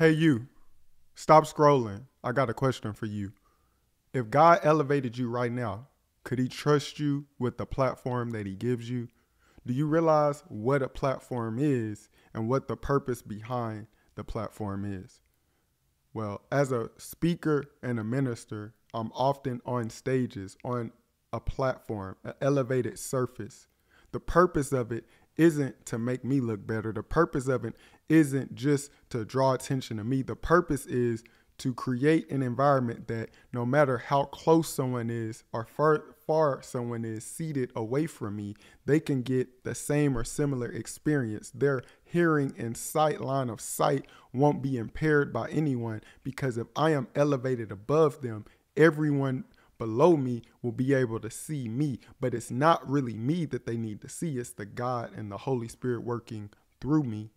Hey, you, stop scrolling. I got a question for you. If God elevated you right now, could he trust you with the platform that he gives you? Do you realize what a platform is and what the purpose behind the platform is? Well, as a speaker and a minister, I'm often on stages, on a platform, an elevated surface. The purpose of it isn't to make me look better. The purpose of it isn't just to draw attention to me. The purpose is to create an environment that no matter how close someone is or far, far someone is seated away from me, they can get the same or similar experience. Their hearing and sight line of sight won't be impaired by anyone because if I am elevated above them, everyone below me will be able to see me. But it's not really me that they need to see, it's the God and the Holy Spirit working through me.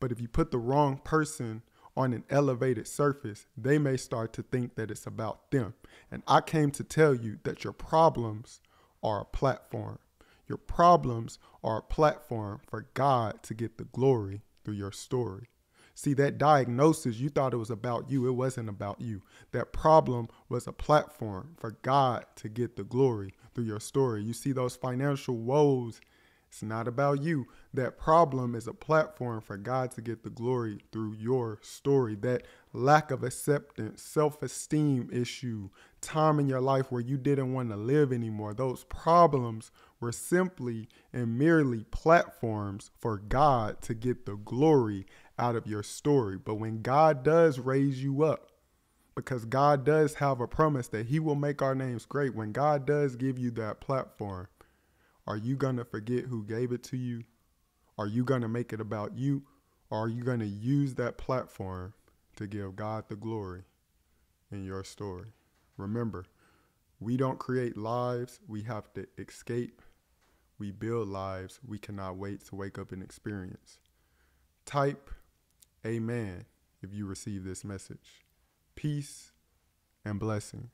But if you put the wrong person on an elevated surface, they may start to think that it's about them. And I came to tell you that your problems are a platform. Your problems are a platform for God to get the glory through your story. See, that diagnosis, you thought it was about you. It wasn't about you. That problem was a platform for God to get the glory through your story. You see, those financial woes, it's not about you. That problem is a platform for God to get the glory through your story. That lack of acceptance, self esteem issue, time in your life where you didn't want to live anymore, those problems were simply and merely platforms for God to get the glory out of your story. But when God does raise you up, because God does have a promise that He will make our names great, when God does give you that platform, are you going to forget who gave it to you? Are you going to make it about you? Or are you going to use that platform to give God the glory in your story? Remember, we don't create lives, we have to escape. We build lives we cannot wait to wake up and experience. Type Amen if you receive this message. Peace and blessings.